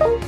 Oh.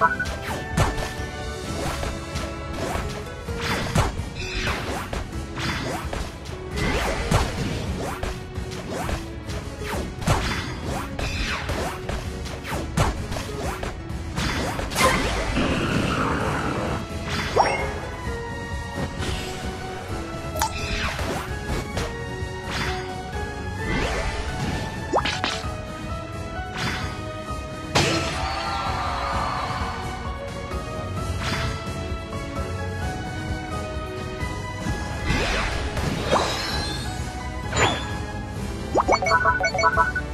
Bye. ハハハハ。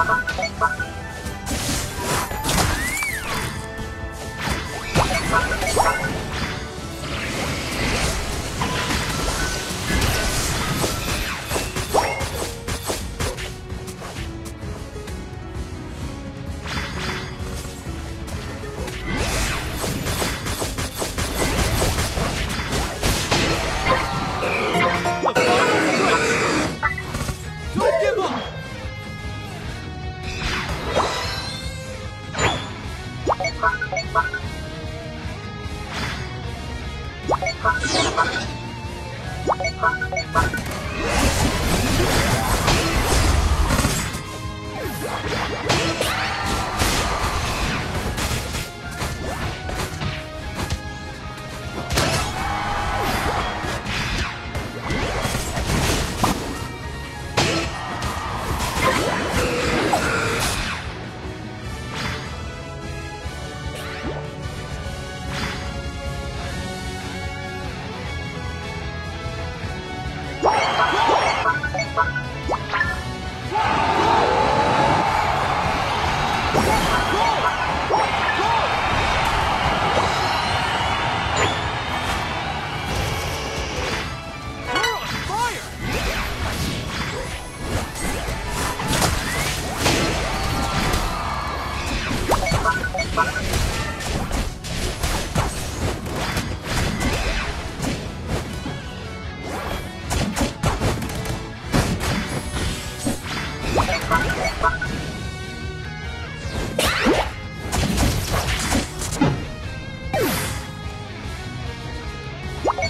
ほうほう。Thank you.